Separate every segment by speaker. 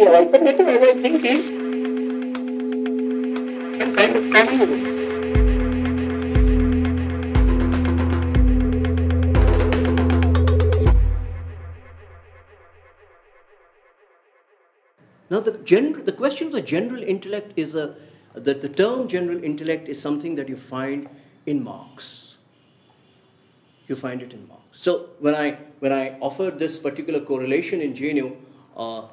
Speaker 1: the alternative, I think, is some kind of.
Speaker 2: Now, the, gen- the question of the general intellect is a, that the term general intellect is something that you find in Marx. You find it in Marx. So, when I, when I offered this particular correlation in uh, uh,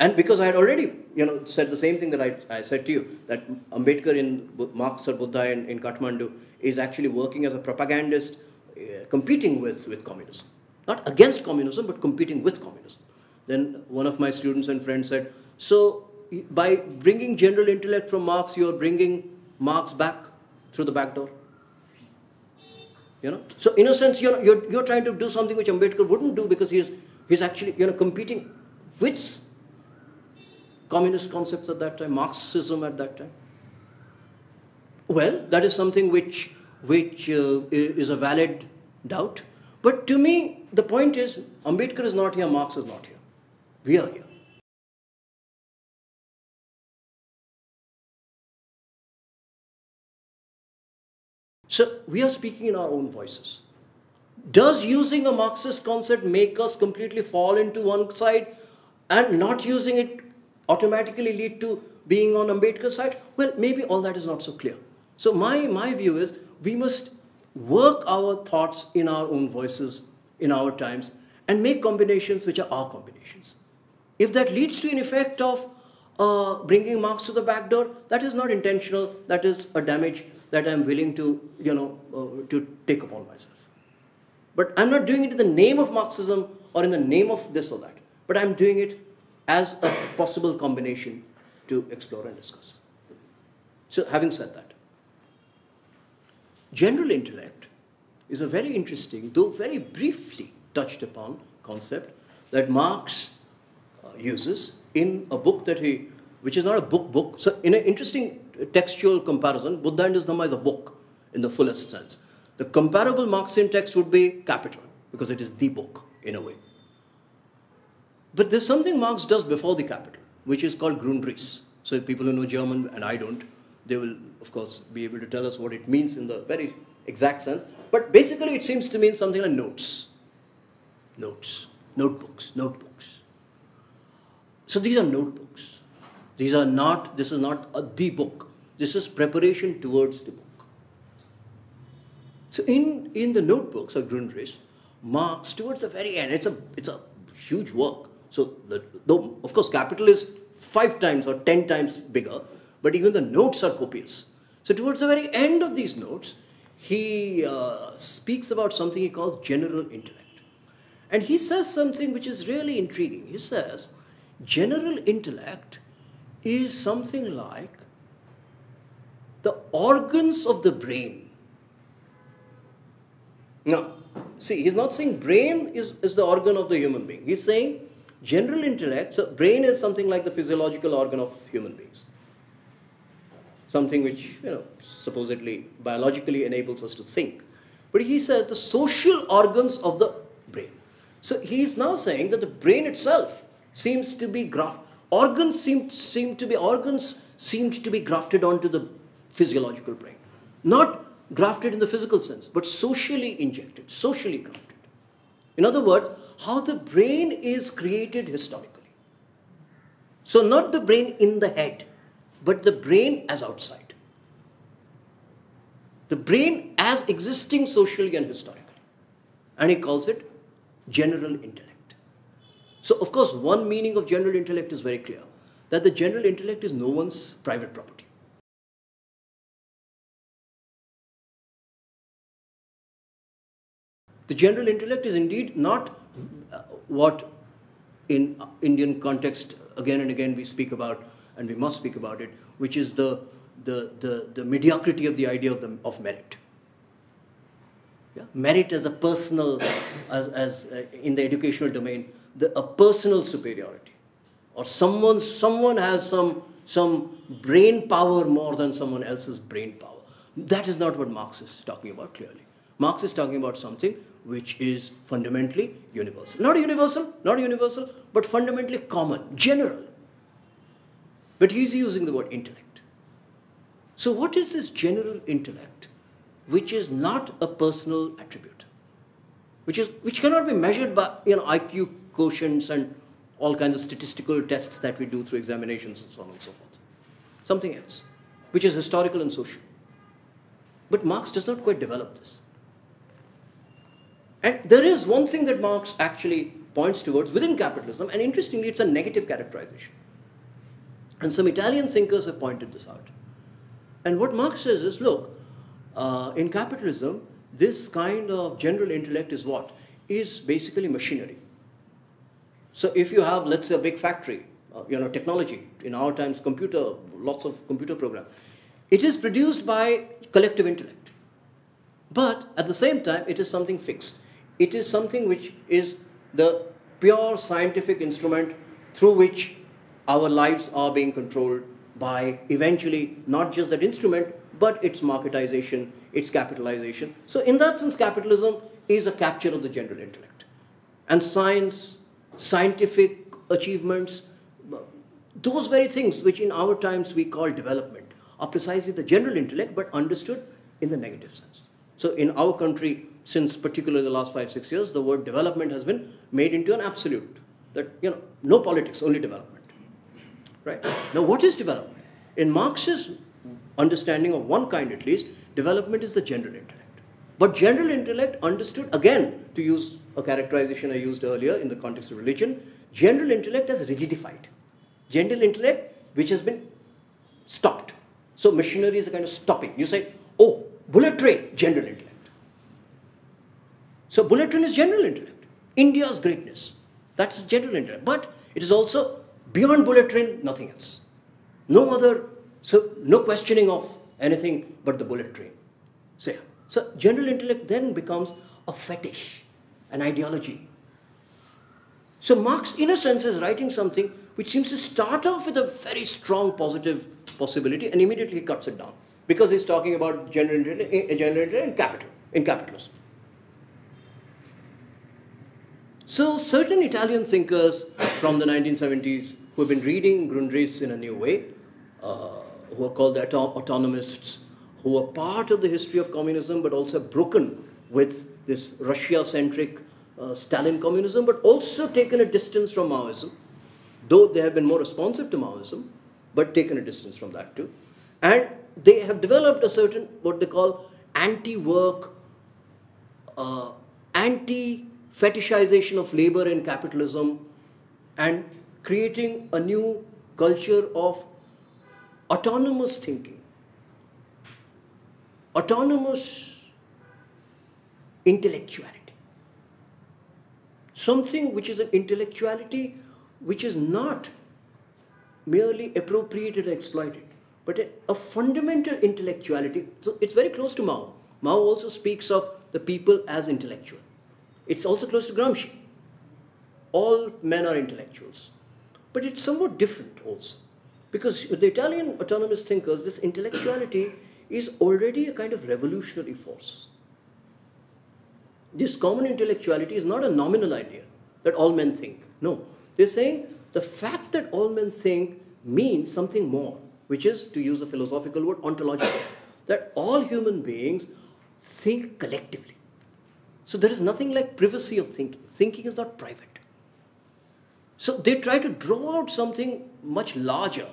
Speaker 2: and because I had already you know, said the same thing that I, I said to you, that Ambedkar in Marx or Buddha in, in Kathmandu is actually working as a propagandist, uh, competing with, with communism. Not against communism, but competing with communism. Then one of my students and friends said, so by bringing general intellect from Marx, you are bringing Marx back through the back door. You know, so in a sense, you're, you're, you're trying to do something which Ambedkar wouldn't do because he's, he's actually, you know, competing with communist concepts at that time, Marxism at that time. Well, that is something which, which uh, is a valid doubt. But to me, the point is, Ambedkar is not here, Marx is not here. We are here. So we are speaking in our own voices. Does using a Marxist concept make us completely fall into one side and not using it automatically lead to being on Ambedkar's side? Well, maybe all that is not so clear. So my, my view is we must work our thoughts in our own voices in our times and make combinations which are our combinations. If that leads to an effect of uh, bringing Marx to the back door, that is not intentional, that is a damage that I'm willing to, you know, uh, to take upon myself. But I'm not doing it in the name of Marxism or in the name of this or that, but I'm doing it as a possible combination to explore and discuss. So having said that, general intellect is a very interesting, though very briefly touched upon concept that Marx uh, uses in a book that he, which is not a book book. So in an interesting textual comparison, Buddha and his Dhamma is a book in the fullest sense. The comparable Marxian text would be Capital, because it is the book in a way. But there's something Marx does before the Capital, which is called Grundrisse. So people who know German, and I don't, they will, of course, be able to tell us what it means in the very exact sense. But basically, it seems to mean something like notes. Notes. Notebooks. Notebooks. So these are notebooks. These are not, this is not a, the book. This is preparation towards the book. So in, in the notebooks of Grundrisse, Marx, towards the very end, it's a, it's a huge work. So the, though, of course, capital is five times or ten times bigger, but even the notes are copious. So towards the very end of these notes, he uh, speaks about something he calls general intellect. And he says something which is really intriguing. He says, general intellect is something like the organs of the brain. Now, see, he's not saying brain is, is the organ of the human being. He's saying general intellect, so brain is something like the physiological organ of human beings. Something which, you know, supposedly biologically enables us to think. But he says the social organs of the brain. So he is now saying that the brain itself seems to be grafted, organs seem, seem to be, organs seemed to be grafted onto the physiological brain. Not grafted in the physical sense, but socially injected, socially grafted. In other words, how the brain is created historically. So not the brain in the head, but the brain as outside. The brain as existing socially and historically. And he calls it general intellect. So of course, one meaning of general intellect is very clear, that the general intellect is no one's private property. The general intellect is indeed not what in Indian context again and again we speak about and we must speak about it, which is the, the, the, the mediocrity of the idea of, the, of merit. Yeah? Merit as a personal, as, as uh, in the educational domain, the, a personal superiority. Or someone, someone has some, some brain power more than someone else's brain power. That is not what Marx is talking about clearly. Marx is talking about something which is fundamentally universal. Not universal, not universal, but fundamentally common, general. But he's using the word intellect. So, what is this general intellect, which is not a personal attribute, which is which cannot be measured by you know IQ quotients and all kinds of statistical tests that we do through examinations and so on and so forth. Something else, which is historical and social. But Marx does not quite develop this. And there is one thing that Marx actually points towards within capitalism, and interestingly, it's a negative characterization. And some Italian thinkers have pointed this out. And what Marx says is look, uh, in capitalism, this kind of general intellect is what? Is basically machinery. So if you have, let's say, a big factory, uh, you know, technology, in our times, computer, lots of computer program, it is produced by collective intellect. But at the same time, it is something fixed. It is something which is the pure scientific instrument through which our lives are being controlled by eventually not just that instrument, but its marketization, its capitalization. So, in that sense, capitalism is a capture of the general intellect. And science, scientific achievements, those very things which in our times we call development are precisely the general intellect but understood in the negative sense. So, in our country, since particularly the last five, six years, the word development has been made into an absolute that, you know, no politics, only development. Right? Now, what is development? In Marx's understanding of one kind at least, development is the general intellect. But general intellect understood, again, to use a characterization I used earlier in the context of religion, general intellect as rigidified. General intellect which has been stopped. So machinery is a kind of stopping. You say, oh, bullet train, general intellect. So bullet train is general intellect. India's greatness. That's general intellect. But it is also Beyond bullet train, nothing else. No other, so no questioning of anything but the bullet train. So, so general intellect then becomes a fetish, an ideology. So Marx, in a sense, is writing something which seems to start off with a very strong positive possibility and immediately he cuts it down because he's talking about general intellect, eh, general intellect in capital, in capitalism. So certain Italian thinkers from the 1970s who have been reading Grundrisse in a new way, uh, who are called the auto- autonomists, who are part of the history of communism but also broken with this Russia-centric uh, Stalin communism, but also taken a distance from Maoism, though they have been more responsive to Maoism, but taken a distance from that too. And they have developed a certain, what they call anti-work, uh, anti-fetishization of labor in capitalism, and creating a new culture of autonomous thinking, autonomous intellectuality. Something which is an intellectuality which is not merely appropriated and exploited, but a, a, fundamental intellectuality. So it's very close to Mao. Mao also speaks of the people as intellectual. It's also close to Gramsci. All men are intellectuals. But it's somewhat different also. Because the Italian autonomous thinkers, this intellectuality is already a kind of revolutionary force. This common intellectuality is not a nominal idea that all men think. No. They're saying the fact that all men think means something more, which is, to use a philosophical word, ontological. That all human beings think collectively. So there is nothing like privacy of thinking. Thinking is not private. So they try to draw out something much larger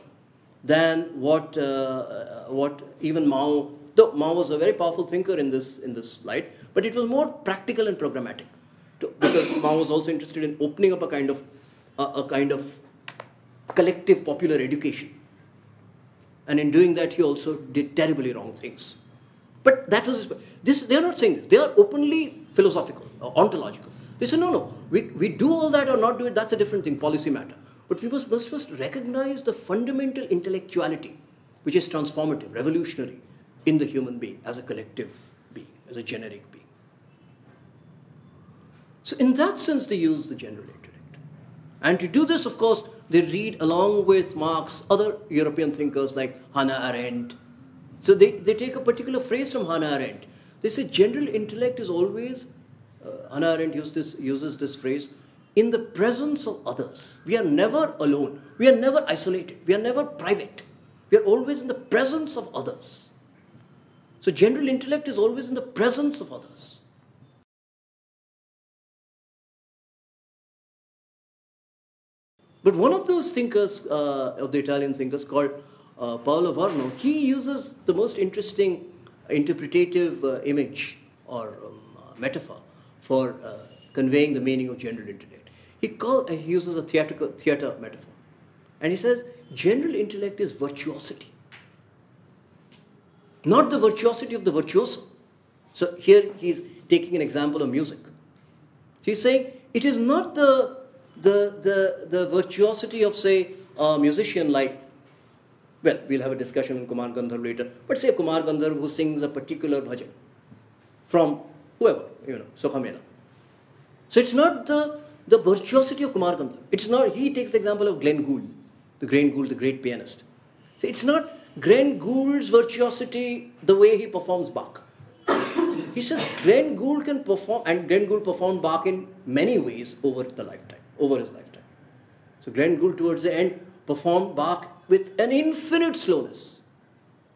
Speaker 2: than what, uh, what even Mao, though Mao was a very powerful thinker in this, in this light, but it was more practical and programmatic. To, because Mao was also interested in opening up a kind of, a kind of collective popular education. And in doing that, he also did terribly wrong things. But that was this. They are not saying this. They are openly philosophical, or ontological. They say, no, no, we, we do all that or not do it, that's a different thing, policy matter. But we must, must first recognize the fundamental intellectuality, which is transformative, revolutionary in the human being as a collective being, as a generic being. So, in that sense, they use the general intellect. And to do this, of course, they read along with Marx other European thinkers like Hannah Arendt. So, they, they take a particular phrase from Hannah Arendt. They say general intellect is always uh, Arendt this, uses this phrase in the presence of others. We are never alone. We are never isolated. We are never private. We are always in the presence of others. So, general intellect is always in the presence of others. But one of those thinkers, uh, of the Italian thinkers called uh, Paolo Virno, he uses the most interesting interpretative uh, image or um, uh, metaphor for uh, conveying the meaning of general intellect. He, call, he uses a theatrical, theater metaphor. And he says, general intellect is virtuosity. Not the virtuosity of the virtuoso. So here he's taking an example of music. He's saying it is not the, the, the, the virtuosity of, say, a musician like, well, we'll have a discussion on Kumar Gandharv later, but say Kumar Gandharv who sings a particular bhajan from whoever, you know, Chokhamela. So it's not the, the virtuosity of Kumar Gandharv. It's not, he takes the example of Glenn Gould, the Glenn Gould, the great pianist. So it's not Glenn Gould's virtuosity the way he performs Bach. he says Glenn Gould can perform, and Glenn Gould performed Bach in many ways over the lifetime, over his lifetime. So Glenn Gould towards the end performed Bach with an infinite slowness.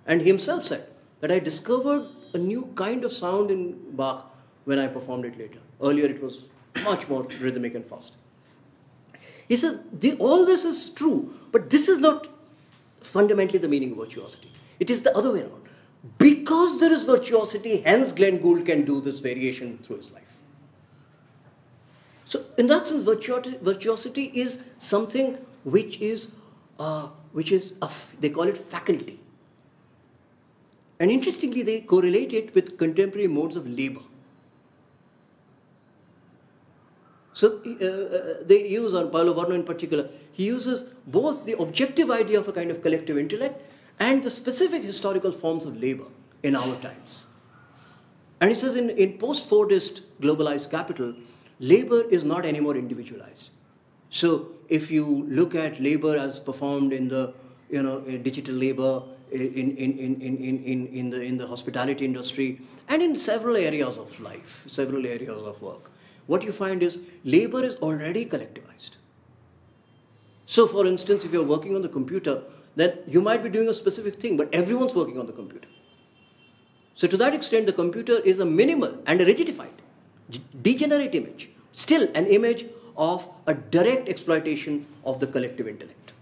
Speaker 2: And he himself said that I discovered a new kind of sound in Bach when I performed it later. Earlier it was much more rhythmic and fast. He says, all this is true, but this is not fundamentally the meaning of virtuosity. It is the other way around. Because there is virtuosity, hence Glenn Gould can do this variation through his life. So, in that sense, virtuosity is something which is, uh, which is a, they call it faculty. And interestingly, they correlate it with contemporary modes of labor. So uh, uh, they use, on Paolo Virno in particular, he uses both the objective idea of a kind of collective intellect and the specific historical forms of labor in our times. And he says in, in post-Fordist globalized capital, labor is not anymore individualized. So if you look at labor as performed in the, you know, digital labor, in, in, in, in, in, in, the, in the hospitality industry, and in several areas of life, several areas of work, what you find is labor is already collectivized. So for instance, if you're working on the computer, then you might be doing a specific thing, but everyone's working on the computer. So to that extent, the computer is a minimal and a rigidified, degenerate image, still an image of a direct exploitation of the collective intellect.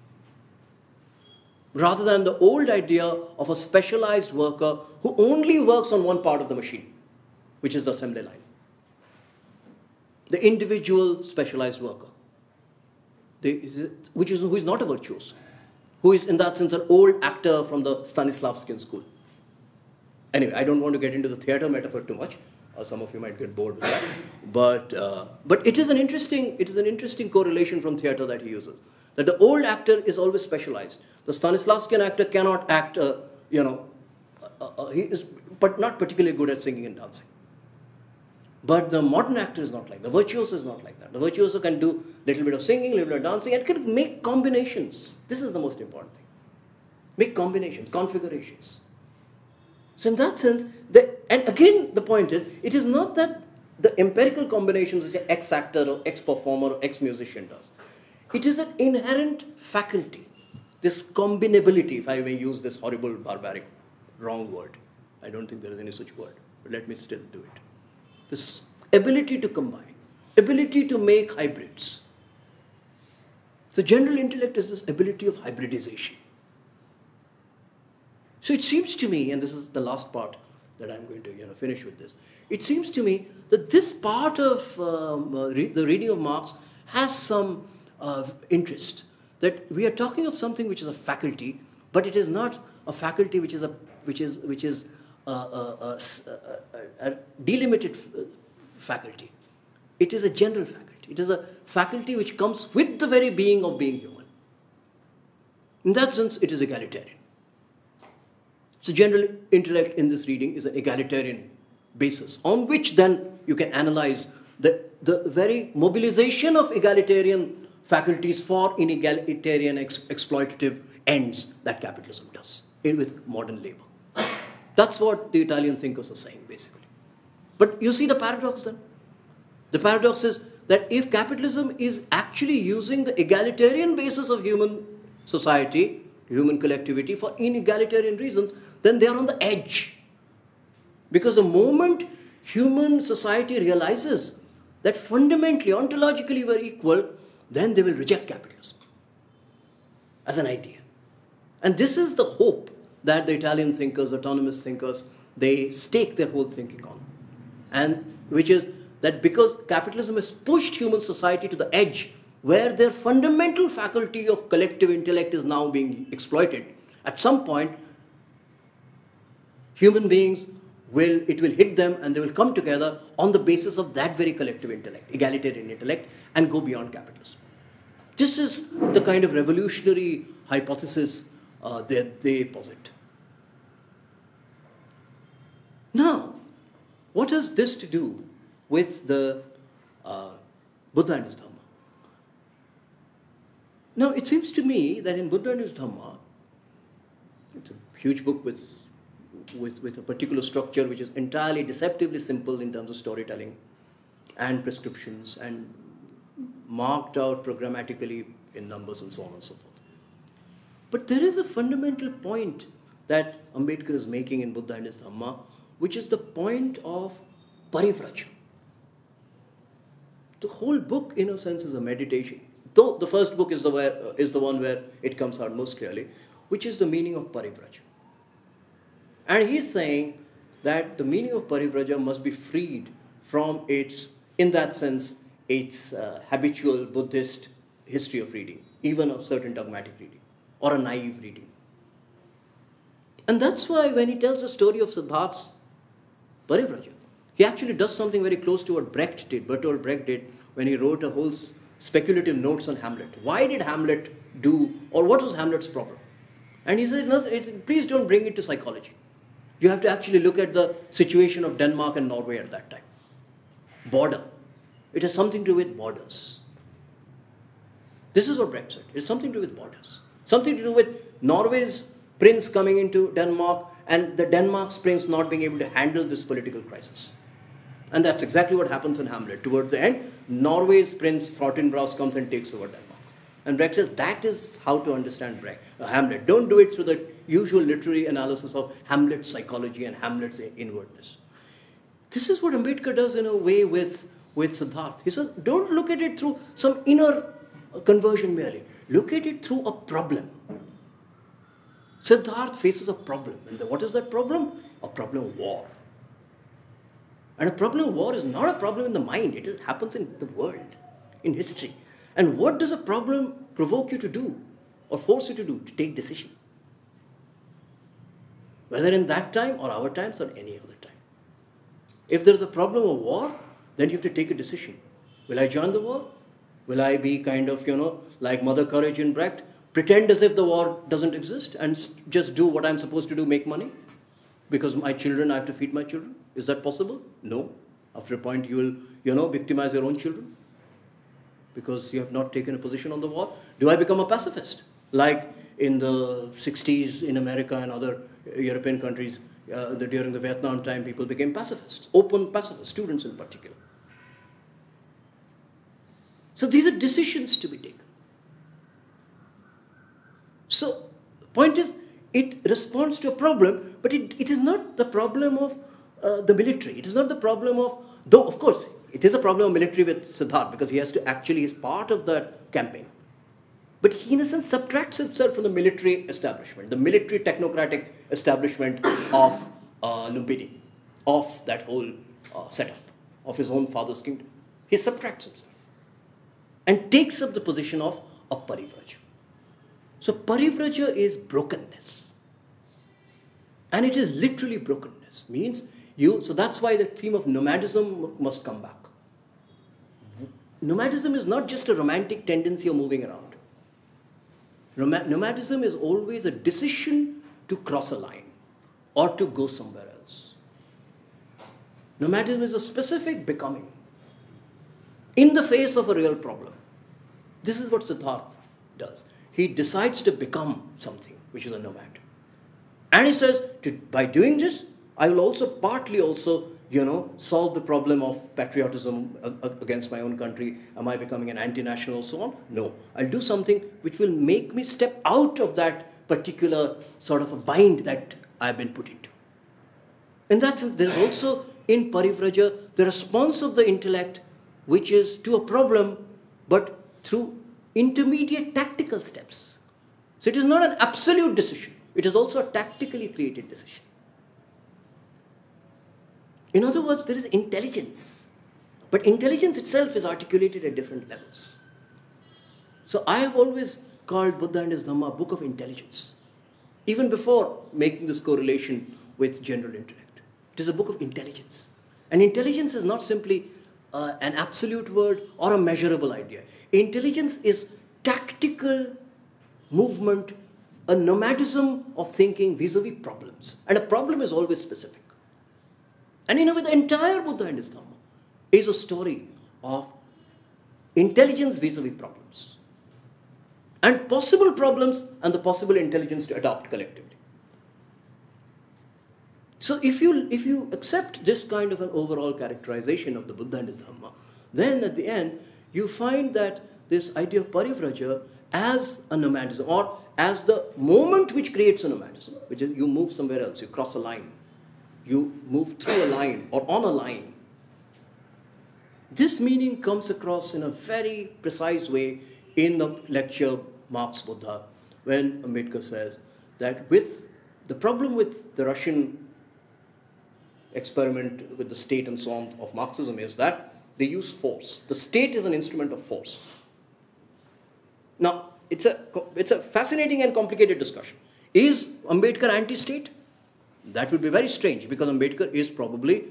Speaker 2: Rather than the old idea of a specialized worker who only works on one part of the machine, which is the assembly line the individual specialized worker, which is who is not a virtuoso, who is in that sense an old actor from the Stanislavskian school. Anyway, I don't want to get into the theater metaphor too much. Some of you might get bored with that, but uh, but it is an interesting it is an interesting correlation from theater that he uses. That the old actor is always specialized. The Stanislavskian actor cannot act, uh, you know, uh, uh, he is but not particularly good at singing and dancing. But the modern actor is not like that. The virtuoso is not like that. The virtuoso can do a little bit of singing, little bit of dancing, and can make combinations. This is the most important thing. Make combinations, configurations. So in that sense, the, and again the point is, it is not that the empirical combinations which an X actor or X performer or X musician does. It is an inherent faculty, this combinability, if I may use this horrible, barbaric, wrong word. I don't think there is any such word, but let me still do it this ability to combine, ability to make hybrids. So general intellect is this ability of hybridization. So it seems to me, and this is the last part that I'm going to you know, finish with this, it seems to me that this part of um, uh, re the reading of Marx has some uh, interest. That we are talking of something which is a faculty, but it is not a faculty which is, a, which is, which is a, a, a, a delimited faculty. It is a general faculty. It is a faculty which comes with the very being of being human. In that sense, it is egalitarian. So general intellect in this reading is an egalitarian basis on which then you can analyze the, the very mobilization of egalitarian faculties for inegalitarian ex exploitative ends that capitalism does with modern labor. That's what the Italian thinkers are saying, basically. But you see the paradox then? The paradox is that if capitalism is actually using the egalitarian basis of human society, human collectivity, for inegalitarian reasons, then they are on the edge. Because the moment human society realizes that fundamentally, ontologically, we're equal, then they will reject capitalism as an idea. And this is the hope that the Italian thinkers, autonomous thinkers, they stake their whole thinking on. And which is that because capitalism has pushed human society to the edge where their fundamental faculty of collective intellect is now being exploited, at some point, human beings will, it will hit them and they will come together on the basis of that very collective intellect, egalitarian intellect, and go beyond capitalism. This is the kind of revolutionary hypothesis uh, that they posit. Now, what has this to do with the uh, Buddha and his Dhamma? Now, it seems to me that in Buddha and his Dhamma, it's a huge book with, with, with a particular structure which is entirely deceptively simple in terms of storytelling and prescriptions and marked out programmatically in numbers and so on and so forth. But there is a fundamental point that Ambedkar is making in Buddha and his Dhamma, which is the point of parivraja. The whole book, in a sense, is a meditation. Though the first book is the, where, uh, is the one where it comes out most clearly, which is the meaning of parivraja. And he's saying that the meaning of parivraja must be freed from its, in that sense, its uh, habitual Buddhist history of reading, even of certain dogmatic reading or a naive reading. And that's why when he tells the story of Siddharth's Parivraja, he actually does something very close to what Brecht did, Bertolt Brecht did, when he wrote a whole speculative notes on Hamlet. Why did Hamlet do, or what was Hamlet's problem? And he said, please don't bring it to psychology. You have to actually look at the situation of Denmark and Norway at that time. Border. It has something to do with borders. This is what said. It's something to do with borders. Something to do with Norway's prince coming into Denmark and the Denmark's prince not being able to handle this political crisis. And that's exactly what happens in Hamlet. Towards the end, Norway's prince Fortinbras comes and takes over Denmark. And Brecht says that is how to understand Brecht, uh, Hamlet. Don't do it through the usual literary analysis of Hamlet's psychology and Hamlet's inwardness. This is what Ambedkar does in a way with, with Siddharth. He says, don't look at it through some inner conversion merely. Look at it through a problem. Siddharth faces a problem. And what is that problem? A problem of war. And a problem of war is not a problem in the mind, it happens in the world, in history. And what does a problem provoke you to do or force you to do? To take decision. Whether in that time or our times or any other time. If there is a problem of war, then you have to take a decision. Will I join the war? Will I be kind of, you know, like Mother Courage in Brecht, pretend as if the war doesn't exist and just do what I'm supposed to do, make money? Because my children, I have to feed my children? Is that possible? No. After a point, you will, you know, victimize your own children because you have not taken a position on the war. Do I become a pacifist? Like in the 60s in America and other European countries, uh, the, during the Vietnam time, people became pacifists, open pacifists, students in particular. So these are decisions to be taken. So, the point is, it responds to a problem, but it, it is not the problem of uh, the military. It is not the problem of, though of course, it is a problem of military with Siddharth because he has to actually, is part of the campaign. But he, in a sense, subtracts himself from the military establishment, the military technocratic establishment of uh, of that whole uh, setup, of his own father's kingdom. He subtracts himself and takes up the position of a parivraja. So parivraja is brokenness. And it is literally brokenness. Means you, so that's why the theme of nomadism must come back. Nomadism is not just a romantic tendency of moving around. Nomadism is always a decision to cross a line or to go somewhere else. Nomadism is a specific becoming in the face of a real problem. This is what Siddharth does. He decides to become something, which is a nomad. And he says, to, by doing this, I will also partly also you know, solve the problem of patriotism against my own country? Am I becoming an anti-national, so on? No. I'll do something which will make me step out of that particular sort of a bind that I've been put into. In that sense, there's also in Parivraja the response of the intellect, which is to a problem, but through intermediate tactical steps. So it is not an absolute decision, it is also a tactically created decision. In other words, there is intelligence. But intelligence itself is articulated at different levels. So I have always called Buddha and his Dhamma a book of intelligence, even before making this correlation with general intellect. It is a book of intelligence. And intelligence is not simply uh, an absolute word or a measurable idea. Intelligence is tactical movement, a nomadism of thinking vis a vis problems. And a problem is always specific. And in a way, the entire Buddha and his Dhamma is a story of intelligence vis-a-vis problems. And possible problems and the possible intelligence to adopt collectively. So if you, if you accept this kind of an overall characterization of the Buddha and his Dhamma, then at the end, you find that this idea of parivraja as a nomadism or as the moment which creates a nomadism, which is you move somewhere else, you cross a line, you move through a line or on a line. This meaning comes across in a very precise way in the lecture Marx Buddha when Ambedkar says that with the problem with the Russian experiment with the state and so on of Marxism is that they use force. The state is an instrument of force. Now, it's a, it's a fascinating and complicated discussion. Is Ambedkar anti-state? That would be very strange because Ambedkar is probably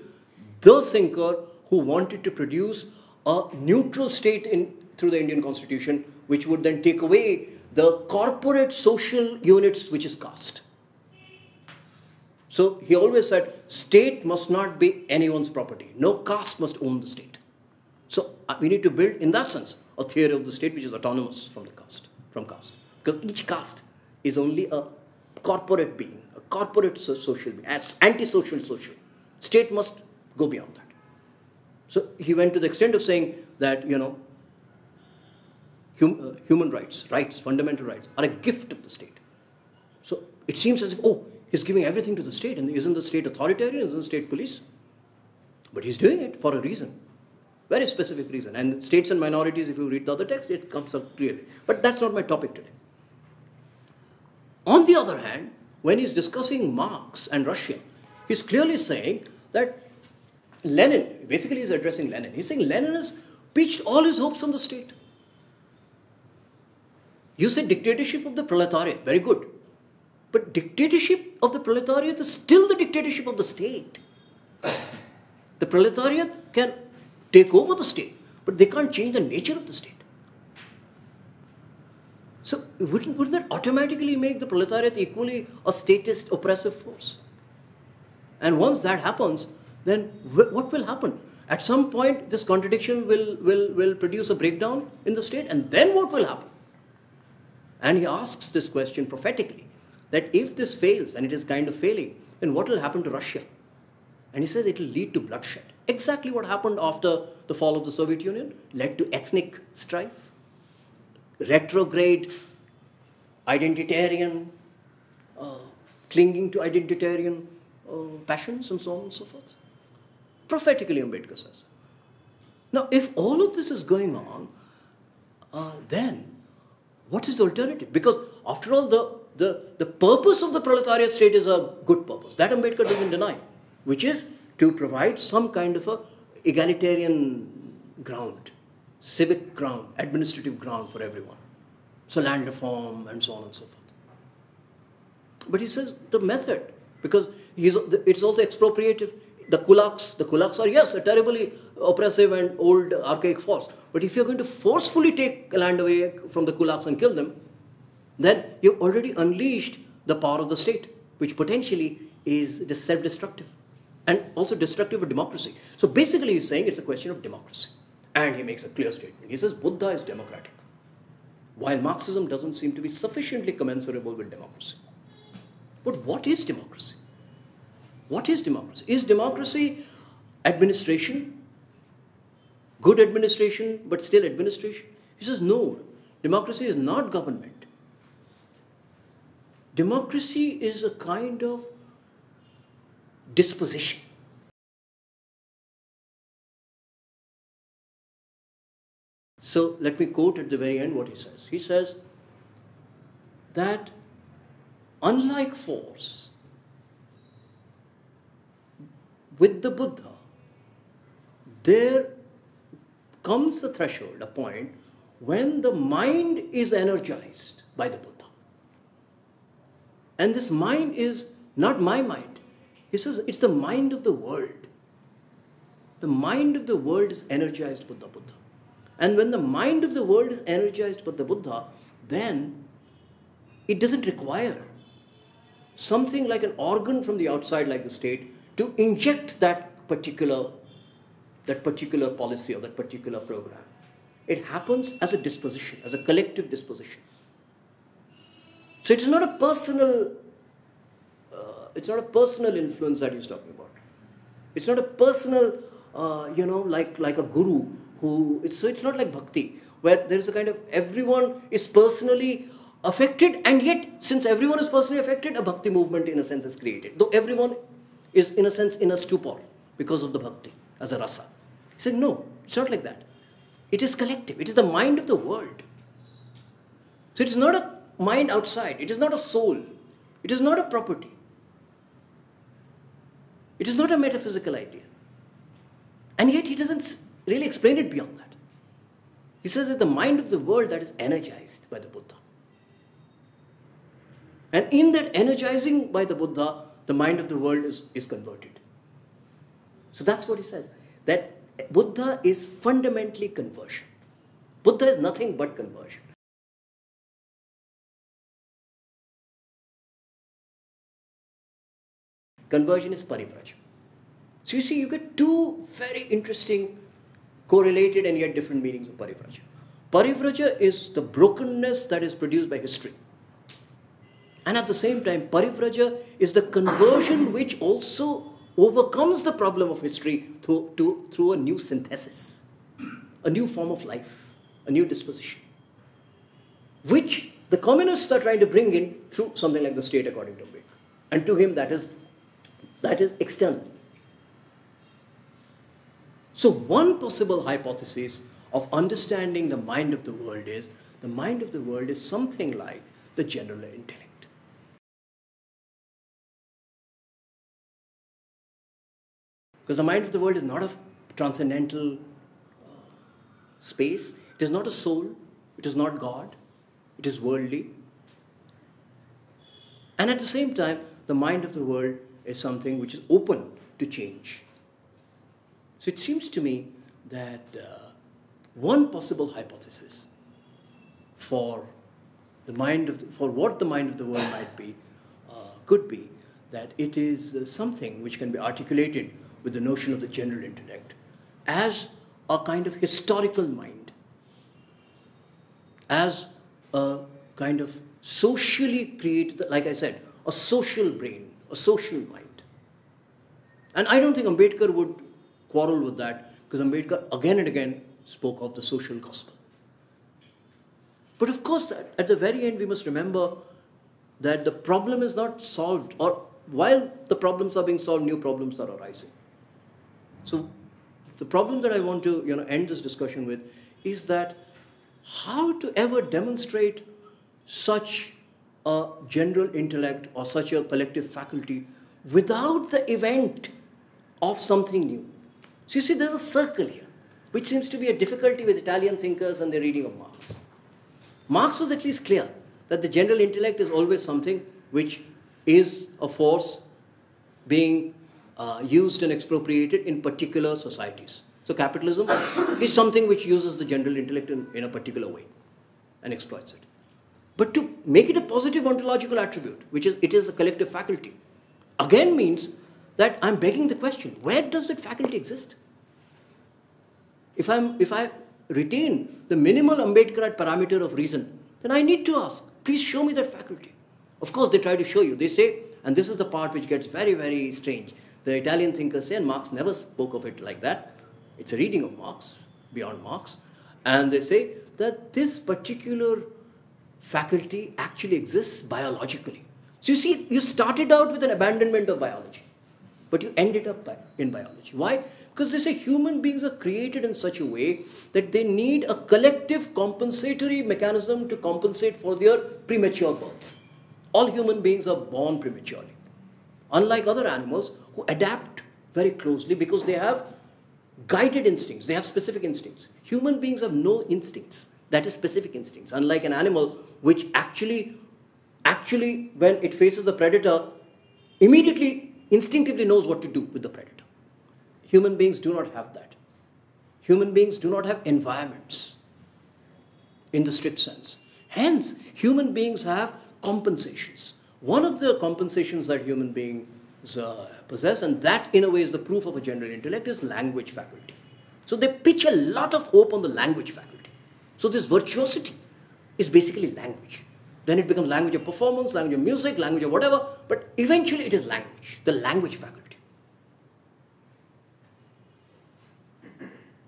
Speaker 2: the thinker who wanted to produce a neutral state in, through the Indian constitution, which would then take away the corporate social units which is caste. So he always said, state must not be anyone's property. No caste must own the state. So uh, we need to build, in that sense, a theory of the state which is autonomous from the caste, from caste. Because each caste is only a corporate being corporate social, as anti-social social. State must go beyond that. So he went to the extent of saying that, you know, hum, uh, human rights, rights, fundamental rights, are a gift of the state. So it seems as if, oh, he's giving everything to the state, and isn't the state authoritarian, isn't the state police? But he's doing it for a reason, very specific reason. And states and minorities, if you read the other text, it comes up clearly. But that's not my topic today. On the other hand, when he's discussing Marx and Russia, he's clearly saying that Lenin, basically he's addressing Lenin, he's saying Lenin has pitched all his hopes on the state. You say dictatorship of the proletariat, very good. But dictatorship of the proletariat is still the dictatorship of the state. The proletariat can take over the state, but they can't change the nature of the state. So wouldn't, wouldn't that automatically make the proletariat equally a statist oppressive force? And once that happens, then what will happen? At some point, this contradiction will, will, will produce a breakdown in the state, and then what will happen? And he asks this question prophetically that if this fails, and it is kind of failing, then what will happen to Russia? And he says it will lead to bloodshed. Exactly what happened after the fall of the Soviet Union led to ethnic strife, retrograde, identitarian, uh, clinging to identitarian uh, passions and so on and so forth. Prophetically, Ambedkar says. Now, if all of this is going on, uh, then what is the alternative? Because after all, the, the, the purpose of the proletariat state is a good purpose. That Ambedkar doesn't deny, which is to provide some kind of a egalitarian ground civic ground, administrative ground for everyone. So land reform and so on and so forth. But he says the method, because it's also expropriative. The kulaks, the kulaks are, yes, a terribly oppressive and old archaic force. But if you're going to forcefully take land away from the kulaks and kill them, then you've already unleashed the power of the state, which potentially is self-destructive and also destructive of democracy. So basically he's saying it's a question of democracy. And he makes a clear statement. He says Buddha is democratic, while Marxism doesn't seem to be sufficiently commensurable with democracy. But what is democracy? What is democracy? Is democracy administration, good administration, but still administration. He says, no, democracy is not government. Democracy is a kind of disposition. So let me quote at the very end what he says. He says that unlike force, with the Buddha, there comes a threshold, a point, when the mind is energized by the Buddha. And this mind is not my mind. He says it's the mind of the world. The mind of the world is energized the Buddha. And when the mind of the world is energized by the Buddha, then it doesn't require something like an organ from the outside, like the state, to inject that particular, that particular policy or that particular program. It happens as a disposition, as a collective disposition. So it is not a personal, uh, it's not a personal influence that he's talking about. It's not a personal, uh, you know, like like a guru who. It's, so it's not like bhakti where there is a kind of everyone is personally affected, and yet since everyone is personally affected, a bhakti movement in a sense is created. Though everyone is in a sense in a stupor because of the bhakti as a rasa. He said, no, it's not like that. It is collective. It is the mind of the world. So it is not a mind outside. It is not a soul. It is not a property. It is not a metaphysical idea. And yet he doesn't really explain it beyond that. He says that the mind of the world that is energized by the Buddha. And in that energizing by the Buddha, the mind of the world is, is converted. So that's what he says. That Buddha is fundamentally conversion. Buddha is nothing but conversion. Conversion is parivraja. So you see, you get two very interesting, correlated and yet different meanings of parivraja. Parivraja is the brokenness that is produced by history. And at the same time, parivraja is the conversion which also overcomes the problem of history through, to, through a new synthesis, a new form of life, a new disposition, which the communists are trying to bring in through something like the state according to Ambedkar. And to him, that is, that is external. So, one possible hypothesis of understanding the mind of the world is the mind of the world is something like the general intellect. Because the mind of the world is not a transcendental uh, space, it is not a soul, it is not God, it is worldly. And at the same time, the mind of the world is something which is open to change. So it seems to me that uh, one possible hypothesis for the mind of the, for what the mind of the world might be uh, could be that it is uh, something which can be articulated with the notion of the general intellect as a kind of historical mind, as a kind of socially created, like I said, a social brain, a social mind. And I don't think Ambedkar would quarrel with that because Ambedkar again and again spoke of the social gospel. But of course, at the very end, we must remember that the problem is not solved, or while the problems are being solved, new problems are arising. So, the problem that I want to you know, end this discussion with is that how to ever demonstrate such a general intellect or such a collective faculty without the event of something new. So you see, there's a circle here, which seems to be a difficulty with Italian thinkers and their reading of Marx. Marx was at least clear that the general intellect is always something which is a force being uh, used and expropriated in particular societies. So capitalism is something which uses the general intellect in, in a particular way and exploits it. But to make it a positive ontological attribute, which is it is a collective faculty, again means that I'm begging the question, where does that faculty exist? If, I'm, if I retain the minimal Ambedkarite parameter of reason, then I need to ask, please show me that faculty. Of course, they try to show you. They say, and this is the part which gets very, very strange. the Italian thinkers say, and Marx never spoke of it like that. It's a reading of Marx, beyond Marx. And they say that this particular faculty actually exists biologically. So you see, you started out with an abandonment of biology, but you ended up by, in biology. Why? Because they say human beings are created in such a way that they need a collective compensatory mechanism to compensate for their premature births. All human beings are born prematurely. Unlike other animals who adapt very closely because they have guided instincts, they have specific instincts. Human beings have no instincts, that is specific instincts. Unlike an animal which actually, actually, when it faces the predator, immediately, instinctively knows what to do with the predator. Human beings do not have that. Human beings do not have environments in the strict sense. Hence, human beings have compensations. One of the compensations that human beings uh, possess, and that in a way is the proof of a general intellect, is language faculty. So they pitch a lot of hope on the language faculty. So this virtuosity is basically language. Then it becomes language of performance, language of music, language of whatever, but eventually it is language, the language faculty.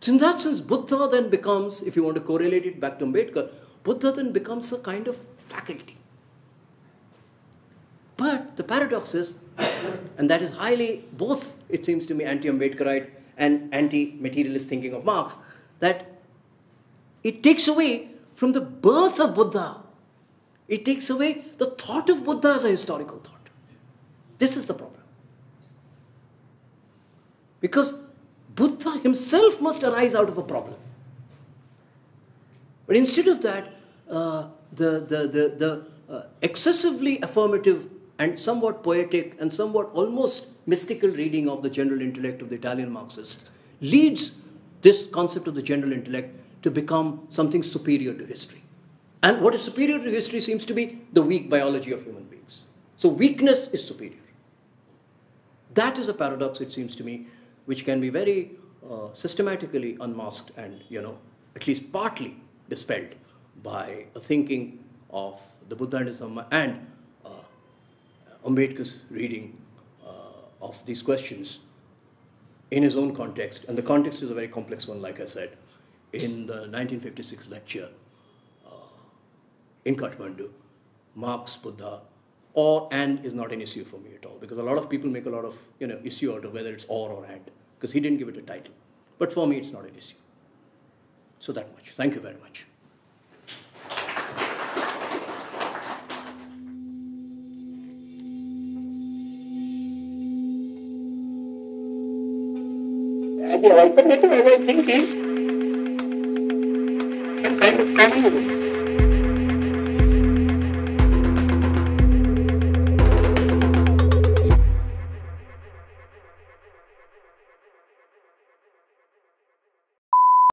Speaker 2: So in that sense, Buddha then becomes, if you want to correlate it back to Ambedkar, Buddha then becomes a kind of faculty. But the paradox is, and that is highly, both it seems to me, anti-Ambedkarite and anti-materialist thinking of Marx, that it takes away from the birth of Buddha. It takes away the thought of Buddha as a historical thought. This is the problem. Because Buddha himself must arise out of a problem. But instead of that, uh, the, the, the, the uh, excessively affirmative and somewhat poetic and somewhat almost mystical reading of the general intellect of the Italian Marxists leads this concept of the general intellect to become something superior to history. And what is superior to history seems to be the weak biology of human beings. So weakness is superior. That is a paradox, it seems to me, which can be very uh, systematically unmasked and, you know, at least partly dispelled by a thinking of the Buddhism and uh, Ambedkar's reading uh, of these questions in his own context. And the context is a very complex one, like I said, in the 1956 lecture in Kathmandu, Marx, Buddha, or and is not an issue for me at all because a lot of people make a lot of you know issue out of whether it's or or and because he didn't give it a title. But for me, it's not an issue. So that much. Thank you very much.
Speaker 1: The alternative, I think, is some kind of communism.